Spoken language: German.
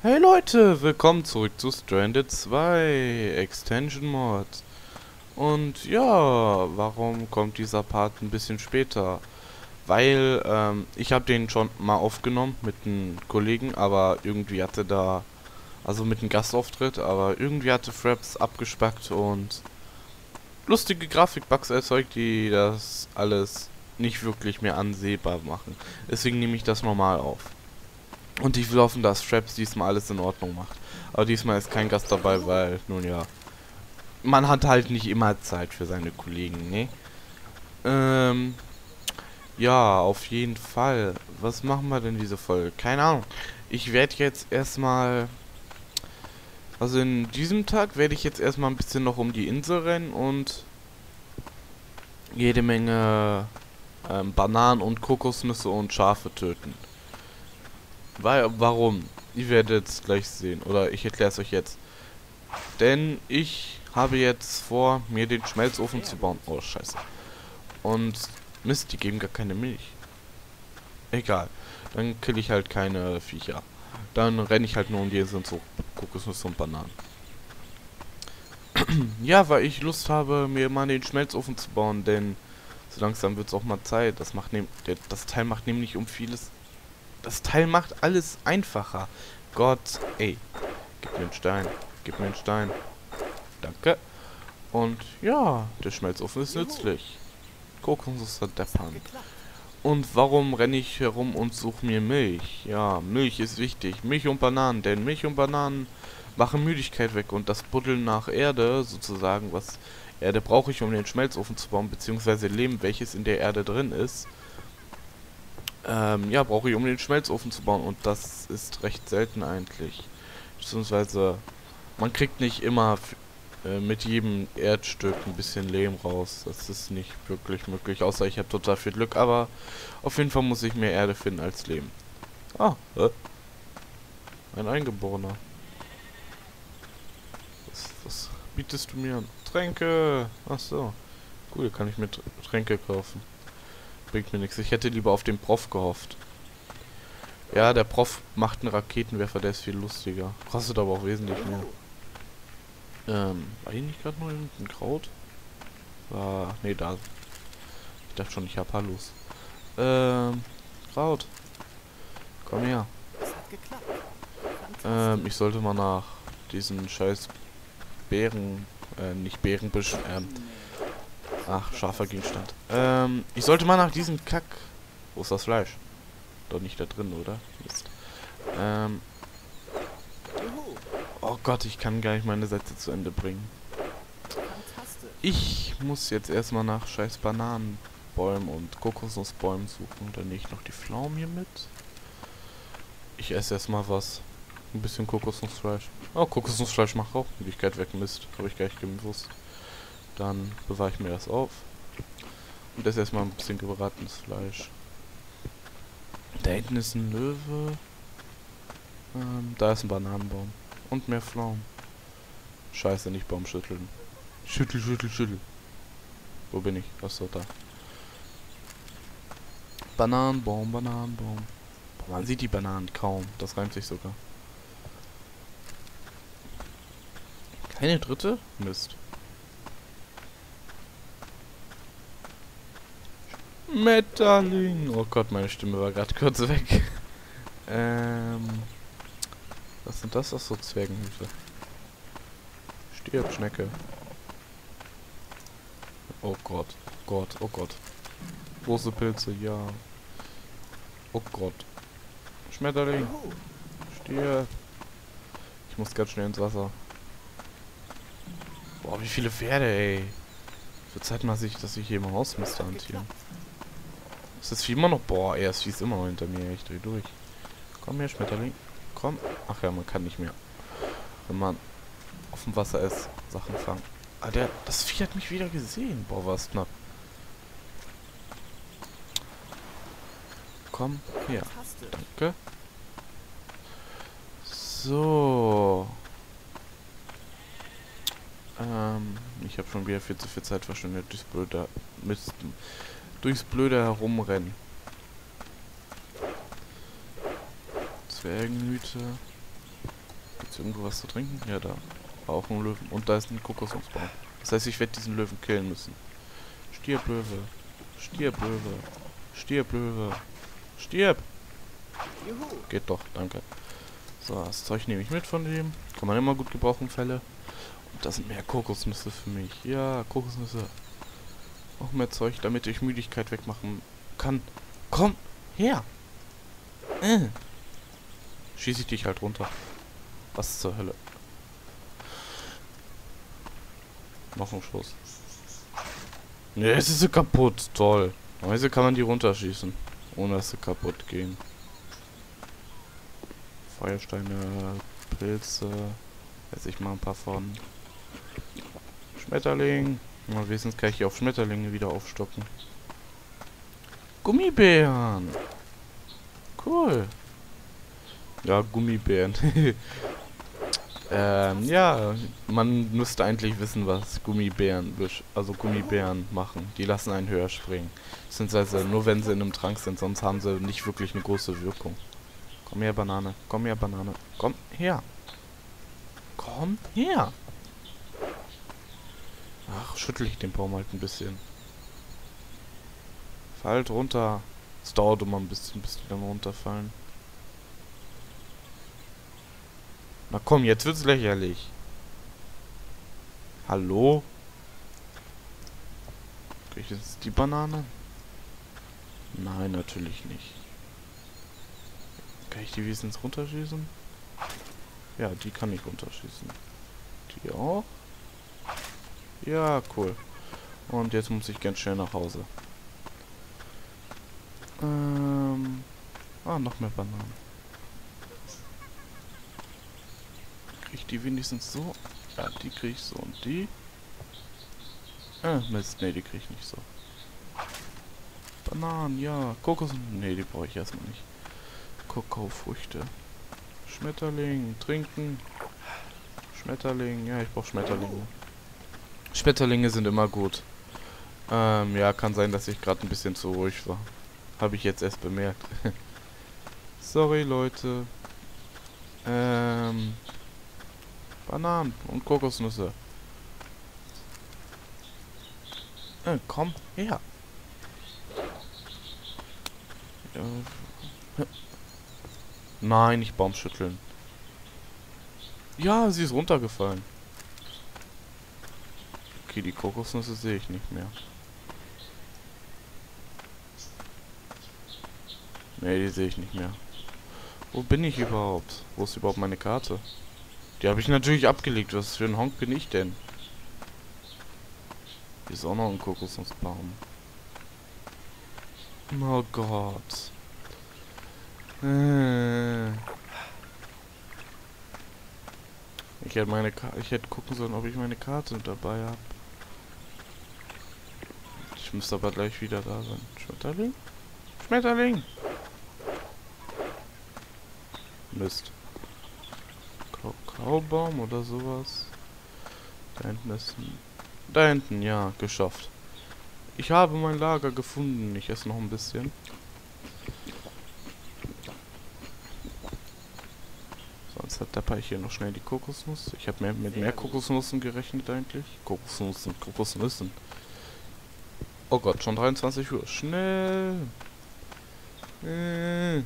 Hey Leute, willkommen zurück zu Stranded 2 Extension Mod. Und ja, warum kommt dieser Part ein bisschen später? Weil ähm, ich habe den schon mal aufgenommen mit einem Kollegen, aber irgendwie hatte da, also mit einem Gastauftritt, aber irgendwie hatte Fraps abgespackt und lustige Grafikbugs erzeugt, die das alles nicht wirklich mehr ansehbar machen. Deswegen nehme ich das normal auf. Und ich will hoffen, dass Fraps diesmal alles in Ordnung macht. Aber diesmal ist kein Gast dabei, weil, nun ja, man hat halt nicht immer Zeit für seine Kollegen, ne? Ähm, ja, auf jeden Fall. Was machen wir denn diese Folge? Keine Ahnung. Ich werde jetzt erstmal... Also in diesem Tag werde ich jetzt erstmal ein bisschen noch um die Insel rennen und jede Menge ähm, Bananen und Kokosnüsse und Schafe töten. Weil, warum? Ihr werdet es gleich sehen. Oder ich erkläre es euch jetzt. Denn ich habe jetzt vor, mir den Schmelzofen zu bauen. Oh, scheiße. Und Mist, die geben gar keine Milch. Egal. Dann kill ich halt keine Viecher. Dann renne ich halt nur um die und so Kokosnüsse und Bananen. ja, weil ich Lust habe, mir mal den Schmelzofen zu bauen, denn so langsam wird es auch mal Zeit. Das macht das Teil macht nämlich um vieles das Teil macht alles einfacher. Gott, ey. Gib mir einen Stein. Gib mir einen Stein. Danke. Und ja, der Schmelzofen ist nützlich. Kokosnuss deppern. Und warum renne ich herum und suche mir Milch? Ja, Milch ist wichtig. Milch und Bananen, denn Milch und Bananen machen Müdigkeit weg und das Buddeln nach Erde, sozusagen, was Erde brauche ich, um den Schmelzofen zu bauen, beziehungsweise Lehm, welches in der Erde drin ist, ähm, ja, brauche ich, um den Schmelzofen zu bauen. Und das ist recht selten eigentlich. Beziehungsweise, man kriegt nicht immer äh, mit jedem Erdstück ein bisschen Lehm raus. Das ist nicht wirklich möglich, außer ich habe total viel Glück. Aber auf jeden Fall muss ich mehr Erde finden als Lehm. Ah, äh. Ein Eingeborener. Was, was bietest du mir an? Tränke! Ach so. Cool, kann ich mir Tränke kaufen. Bringt mir nichts. Ich hätte lieber auf den Prof gehofft. Ja, der Prof macht einen Raketenwerfer, der ist viel lustiger. Kostet aber auch wesentlich mehr. Ähm, war hier nicht gerade noch ein Kraut? War, nee, da. Ich dachte schon, ich hab Hallos. Ähm, Kraut. Komm her. Ähm, ich sollte mal nach diesen scheiß Bären, äh, nicht Bärenbüschen, ähm, Ach, scharfer Gegenstand. Ähm, ich sollte mal nach diesem Kack... Wo ist das Fleisch? Doch nicht da drin, oder? Mist. Ähm... Oh Gott, ich kann gar nicht meine Sätze zu Ende bringen. Ich muss jetzt erstmal nach scheiß Bananenbäumen und Kokosnussbäumen suchen. Dann nehme ich noch die Pflaumen hier mit. Ich esse erstmal was. Ein bisschen Kokosnussfleisch. Oh, Kokosnussfleisch macht auch Müdigkeit weg. Mist. Habe ich gar nicht gewusst. Dann bewahre ich mir das auf. Und das ist erstmal ein bisschen gebratenes Fleisch. Da hinten ist ein Löwe. Ähm, da ist ein Bananenbaum. Und mehr Pflaumen. Scheiße, nicht Baum schütteln. Schüttel, schüttel, schüttel. Wo bin ich? Achso, da. Bananenbaum, Bananenbaum. Man sieht die Bananen kaum. Das reimt sich sogar. Keine dritte? Mist. Metalling. Oh Gott, meine Stimme war gerade kurz weg. ähm. Was sind das? Ach so, Zwergenhüte. Stirb, Schnecke. Oh Gott. Oh Gott, oh Gott. Große Pilze, ja. Oh Gott. Schmetterling. Stirb. Ich muss ganz schnell ins Wasser. Boah, wie viele Pferde, ey. Für Zeit mal sich, dass ich hier im Haus müsste hantieren. Ist das Vieh immer noch? Boah, er ist Vieh immer noch hinter mir. Ich dreh durch. Komm her, Schmetterling. Komm. Ach ja, man kann nicht mehr. Wenn man auf dem Wasser ist, Sachen fangen. Ah, der, das Vieh hat mich wieder gesehen. Boah, was knapp. Komm her. Danke. So. Ähm, ich habe schon wieder viel zu viel Zeit verschwendet durchs blöde Mist durchs blöde Herumrennen. Zwergenhüte. Gibt's irgendwo was zu trinken? Ja, da. Auch ein Löwen. Und da ist ein Kokosnussbaum. Das heißt, ich werde diesen Löwen killen müssen. Stirb, Löwe. Stirb, Löwe. Stirb, Löwe. Stirb! Geht doch, danke. So, das Zeug nehme ich mit von dem. Kann man immer gut gebrauchen, Fälle. Und das sind mehr Kokosnüsse für mich. Ja, Kokosnüsse. Noch mehr Zeug, damit ich Müdigkeit wegmachen kann. Komm, her! Äh. Schieße ich dich halt runter. Was zur Hölle? Noch ein Schuss. Ne, es ist so kaputt. Toll. Weise kann man die runterschießen. Ohne dass sie kaputt gehen. Feuersteine, Pilze. Weiß ich mal ein paar von. Schmetterling. Na, wenigstens kann ich hier auf Schmetterlinge wieder aufstocken. Gummibären. Cool. Ja, Gummibären. ähm, ja, man müsste eigentlich wissen, was Gummibären, also Gummibären machen. Die lassen einen höher springen. Beziehungsweise nur wenn sie in einem Trank sind, sonst haben sie nicht wirklich eine große Wirkung. Komm her, Banane. Komm her, Banane. Komm her. Komm her. Ach, schüttel ich den Baum halt ein bisschen. Fallt runter. Es dauert immer ein bisschen, bis die dann runterfallen. Na komm, jetzt wird's lächerlich. Hallo? Krieg ich jetzt die Banane? Nein, natürlich nicht. Kann ich die wenigstens runterschießen? Ja, die kann ich runterschießen. Die auch? Ja, cool. Und jetzt muss ich ganz schnell nach Hause. Ähm. Ah, noch mehr Bananen. Krieg ich die wenigstens so? Ja, die krieg ich so. Und die? Ah, Mist. Nee, die krieg ich nicht so. Bananen, ja. Kokos. Nee, die brauche ich erstmal nicht. Kakaofrüchte. Schmetterling, trinken. Schmetterling, ja, ich brauche Schmetterlinge. Schmetterlinge sind immer gut. Ähm, ja, kann sein, dass ich gerade ein bisschen zu ruhig war. Habe ich jetzt erst bemerkt. Sorry, Leute. Ähm, Bananen und Kokosnüsse. Äh, komm her. Ja. Nein, nicht Baum schütteln. Ja, sie ist runtergefallen. Okay, die Kokosnüsse sehe ich nicht mehr. Ne, die sehe ich nicht mehr. Wo bin ich überhaupt? Wo ist überhaupt meine Karte? Die habe ich natürlich abgelegt. Was für ein Honk bin ich denn? Hier ist auch noch ein Kokosnussbaum. Oh Gott. Äh. Ich hätte meine Ka ich hätte gucken sollen, ob ich meine Karte dabei habe. Ich müsste aber gleich wieder da sein. Schmetterling? Schmetterling! Mist. Kakaobaum oder sowas. Da hinten ist ein... Da hinten, ja, geschafft. Ich habe mein Lager gefunden. Ich esse noch ein bisschen. Sonst hat ich hier noch schnell die Kokosnuss. Ich habe mehr, mit mehr Kokosnüssen gerechnet eigentlich. Kokosnüssen, Kokosnüssen. Oh Gott, schon 23 Uhr. Schnell. Äh.